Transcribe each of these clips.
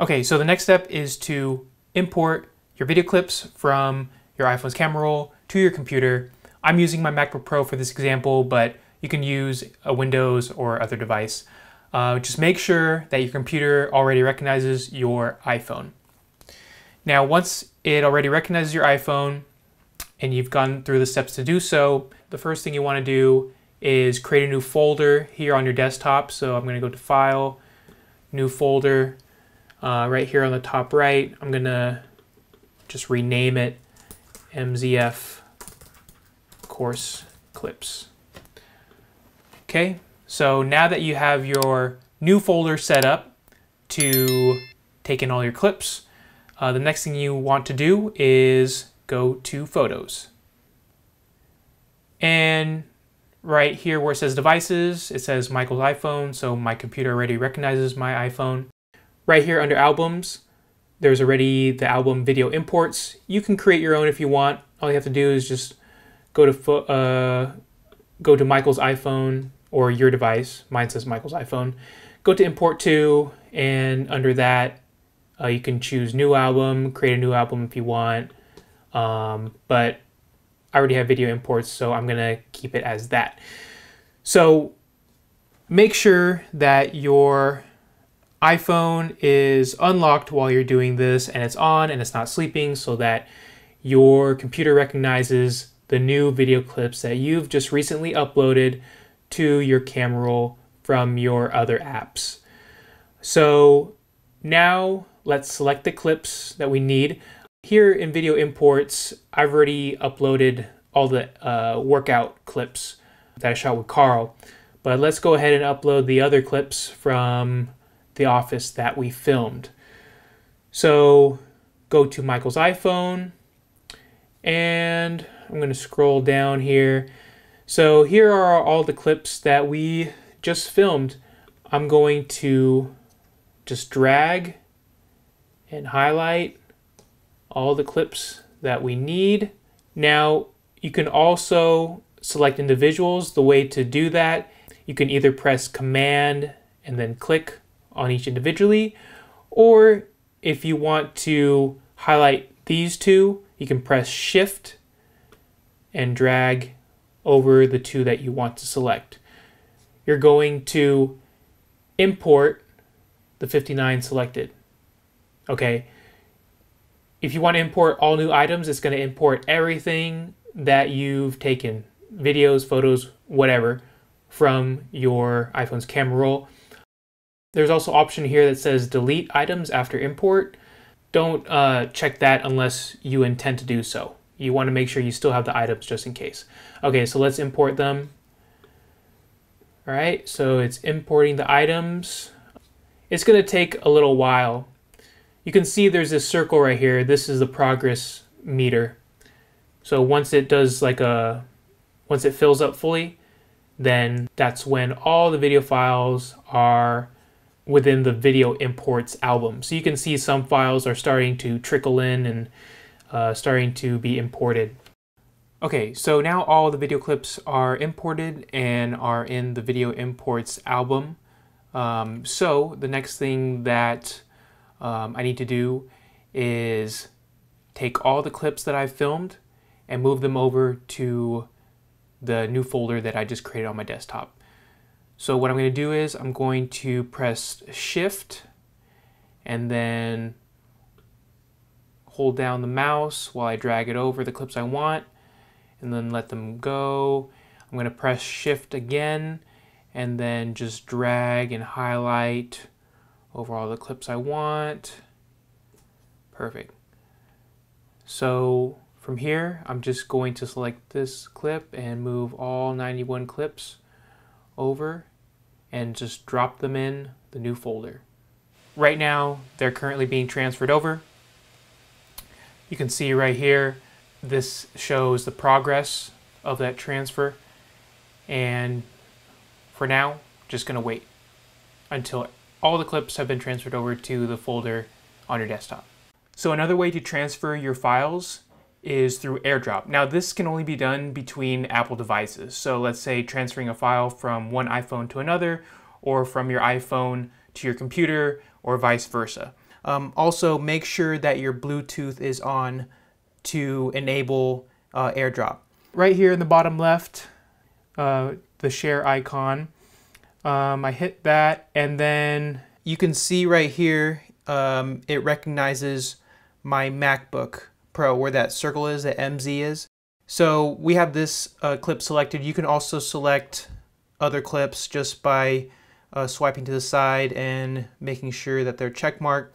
Okay, so the next step is to import your video clips from your iPhone's camera roll to your computer. I'm using my MacBook Pro for this example, but you can use a Windows or other device. Uh, just make sure that your computer already recognizes your iPhone. Now, once it already recognizes your iPhone and you've gone through the steps to do so, the first thing you want to do is create a new folder here on your desktop. So I'm going to go to File, New Folder, uh, right here on the top right. I'm going to just rename it MZF Course Clips. Okay, so now that you have your new folder set up to take in all your clips, uh, the next thing you want to do is go to Photos. And right here where it says devices, it says Michael's iPhone, so my computer already recognizes my iPhone. Right here under albums, there's already the album video imports. You can create your own if you want. All you have to do is just go to uh, go to Michael's iPhone or your device. Mine says Michael's iPhone. Go to import to, and under that, uh, you can choose new album, create a new album if you want. Um, but I already have video imports, so I'm gonna keep it as that. So make sure that your iPhone is unlocked while you're doing this and it's on and it's not sleeping so that your computer recognizes the new video clips that you've just recently uploaded to your camera roll from your other apps. So now let's select the clips that we need. Here in video imports, I've already uploaded all the uh, workout clips that I shot with Carl. But let's go ahead and upload the other clips from the office that we filmed. So go to Michael's iPhone and I'm going to scroll down here. So here are all the clips that we just filmed. I'm going to just drag and highlight all the clips that we need. Now, you can also select individuals. The way to do that, you can either press Command and then click on each individually, or if you want to highlight these two, you can press Shift and drag over the two that you want to select. You're going to import the 59 selected. Okay, if you want to import all new items, it's going to import everything that you've taken, videos, photos, whatever, from your iPhone's camera roll. There's also option here that says delete items after import. Don't uh, check that unless you intend to do so. You want to make sure you still have the items just in case. Okay, so let's import them. All right, so it's importing the items. It's going to take a little while you can see there's this circle right here. This is the progress meter. So once it does like a, once it fills up fully, then that's when all the video files are within the video imports album. So you can see some files are starting to trickle in and uh, starting to be imported. Okay, so now all the video clips are imported and are in the video imports album. Um, so the next thing that um, I need to do is take all the clips that I've filmed and move them over to the new folder that I just created on my desktop. So what I'm going to do is I'm going to press shift and then hold down the mouse while I drag it over the clips I want and then let them go. I'm going to press shift again and then just drag and highlight over all the clips I want. Perfect. So from here, I'm just going to select this clip and move all 91 clips over and just drop them in the new folder. Right now, they're currently being transferred over. You can see right here, this shows the progress of that transfer. And for now, just gonna wait until all the clips have been transferred over to the folder on your desktop. So another way to transfer your files is through AirDrop. Now this can only be done between Apple devices. So let's say transferring a file from one iPhone to another or from your iPhone to your computer or vice versa. Um, also, make sure that your Bluetooth is on to enable uh, AirDrop. Right here in the bottom left, uh, the share icon, um, I hit that and then you can see right here, um, it recognizes my MacBook Pro where that circle is, that MZ is. So we have this uh, clip selected. You can also select other clips just by uh, swiping to the side and making sure that they're checkmarked.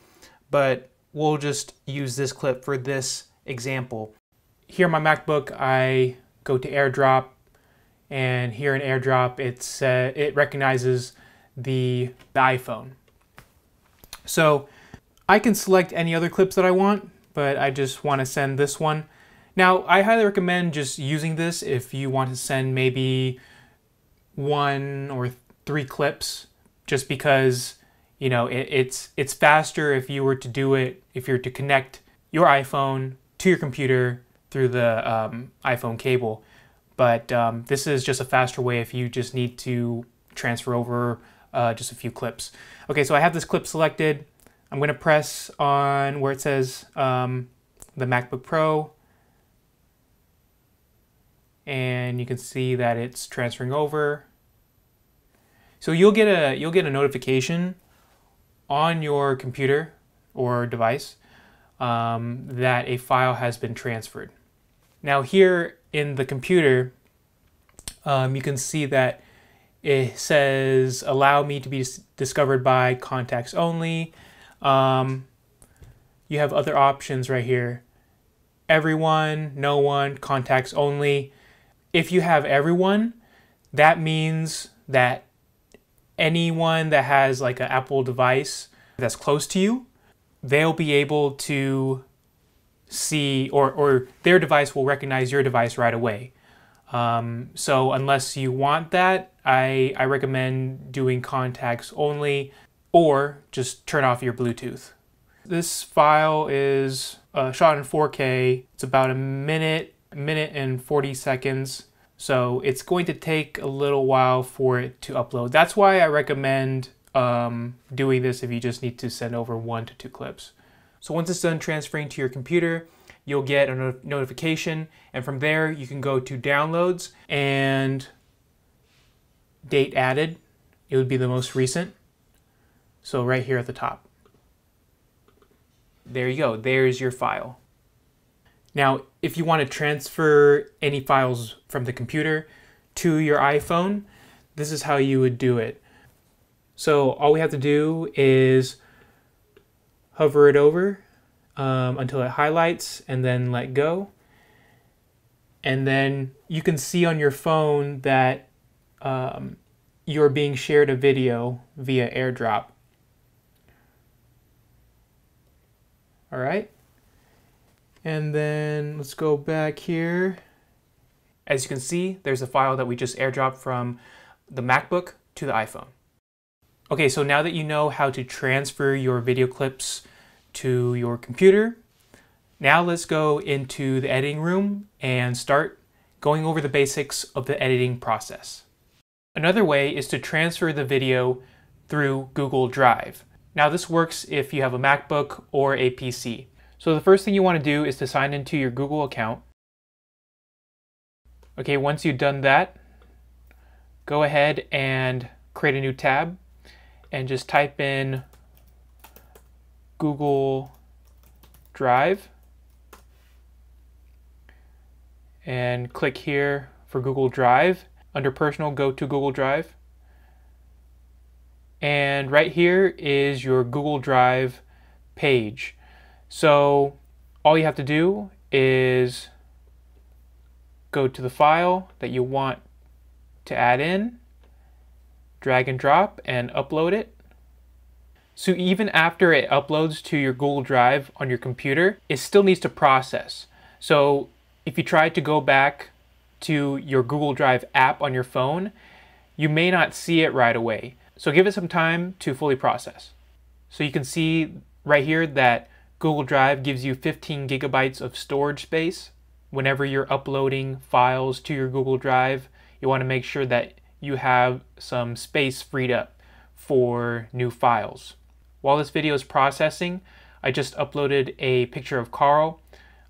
But we'll just use this clip for this example. Here on my MacBook, I go to AirDrop, and here in AirDrop, it's uh, it recognizes the, the iPhone. So I can select any other clips that I want, but I just want to send this one. Now, I highly recommend just using this if you want to send maybe one or three clips, just because you know it, it's it's faster if you were to do it if you're to connect your iPhone to your computer through the um, iPhone cable. But um, this is just a faster way if you just need to transfer over uh, just a few clips. Okay, so I have this clip selected. I'm going to press on where it says um, the MacBook Pro. And you can see that it's transferring over. So you'll get a you'll get a notification on your computer or device um, that a file has been transferred. Now here in the computer, um, you can see that it says allow me to be discovered by contacts only. Um, you have other options right here. Everyone, no one, contacts only. If you have everyone, that means that anyone that has like an Apple device that's close to you, they'll be able to see or, or their device will recognize your device right away. Um, so unless you want that, I, I recommend doing contacts only or just turn off your Bluetooth. This file is uh, shot in 4K. It's about a minute, minute and 40 seconds. So it's going to take a little while for it to upload. That's why I recommend um, doing this if you just need to send over one to two clips. So once it's done transferring to your computer, you'll get a not notification and from there you can go to downloads and date added. It would be the most recent. So right here at the top. There you go, there's your file. Now, if you want to transfer any files from the computer to your iPhone, this is how you would do it. So all we have to do is hover it over um, until it highlights and then let go. And then you can see on your phone that um, you're being shared a video via airdrop. All right. And then let's go back here. As you can see, there's a file that we just airdropped from the MacBook to the iPhone. Okay, so now that you know how to transfer your video clips to your computer, now let's go into the editing room and start going over the basics of the editing process. Another way is to transfer the video through Google Drive. Now this works if you have a MacBook or a PC. So the first thing you want to do is to sign into your Google account. Okay, once you've done that, go ahead and create a new tab and just type in Google Drive and click here for Google Drive. Under Personal, go to Google Drive. And right here is your Google Drive page. So all you have to do is go to the file that you want to add in drag and drop and upload it. So even after it uploads to your Google Drive on your computer, it still needs to process. So if you try to go back to your Google Drive app on your phone, you may not see it right away. So give it some time to fully process. So you can see right here that Google Drive gives you 15 gigabytes of storage space. Whenever you're uploading files to your Google Drive, you want to make sure that you have some space freed up for new files. While this video is processing, I just uploaded a picture of Carl.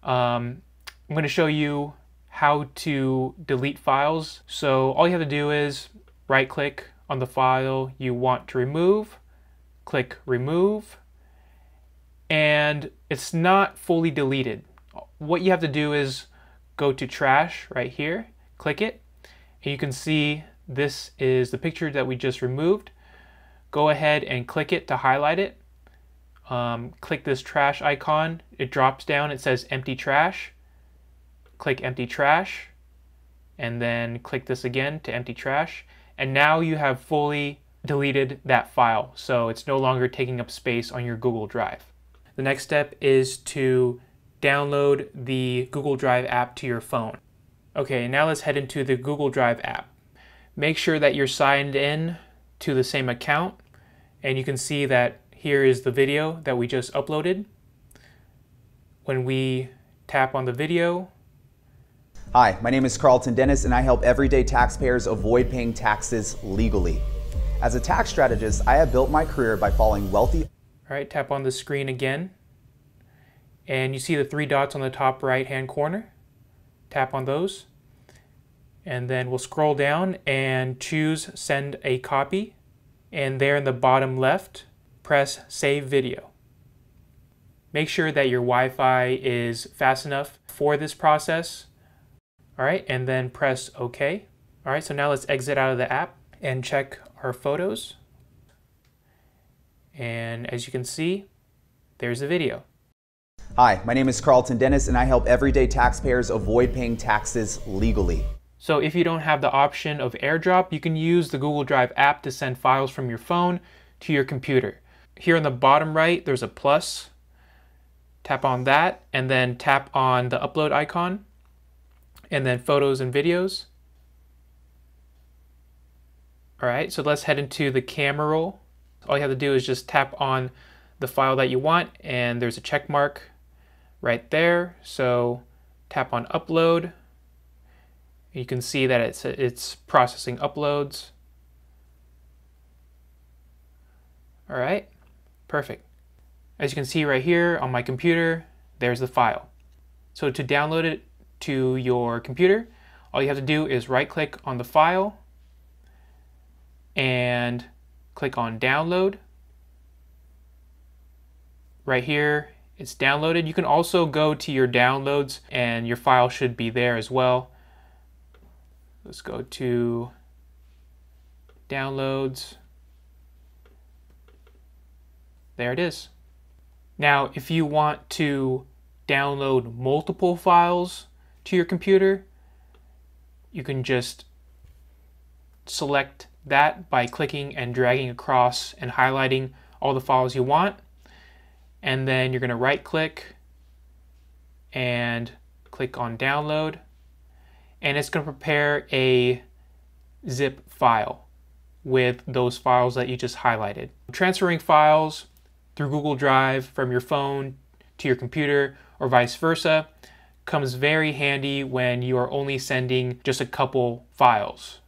Um, I'm going to show you how to delete files. So all you have to do is right click on the file you want to remove, click remove, and it's not fully deleted. What you have to do is go to trash right here, click it, and you can see this is the picture that we just removed. Go ahead and click it to highlight it. Um, click this trash icon. It drops down. It says empty trash. Click empty trash. And then click this again to empty trash. And now you have fully deleted that file. So it's no longer taking up space on your Google Drive. The next step is to download the Google Drive app to your phone. Okay, now let's head into the Google Drive app. Make sure that you're signed in to the same account and you can see that here is the video that we just uploaded. When we tap on the video, Hi, my name is Karlton Dennis and I help everyday taxpayers avoid paying taxes legally. As a tax strategist, I have built my career by following wealthy. All right, tap on the screen again. And you see the three dots on the top right hand corner. Tap on those. And then we'll scroll down and choose send a copy. And there in the bottom left, press save video. Make sure that your Wi-Fi is fast enough for this process all right, and then press OK. All right, so now let's exit out of the app and check our photos. And as you can see, there's the video. Hi, my name is Karlton Dennis and I help everyday taxpayers avoid paying taxes legally. So if you don't have the option of AirDrop, you can use the Google Drive app to send files from your phone to your computer. Here in the bottom right, there's a plus. Tap on that and then tap on the upload icon and then photos and videos. All right, so let's head into the camera roll. All you have to do is just tap on the file that you want and there's a check mark right there. So tap on upload. You can see that it's, it's processing uploads. All right, perfect. As you can see right here on my computer, there's the file. So to download it, to your computer, all you have to do is right click on the file and click on download. Right here, it's downloaded. You can also go to your downloads and your file should be there as well. Let's go to downloads. There it is. Now, if you want to download multiple files to your computer, you can just select that by clicking and dragging across and highlighting all the files you want. And then you're going to right click and click on download. And it's going to prepare a zip file with those files that you just highlighted. Transferring files through Google Drive from your phone to your computer or vice versa comes very handy when you are only sending just a couple files.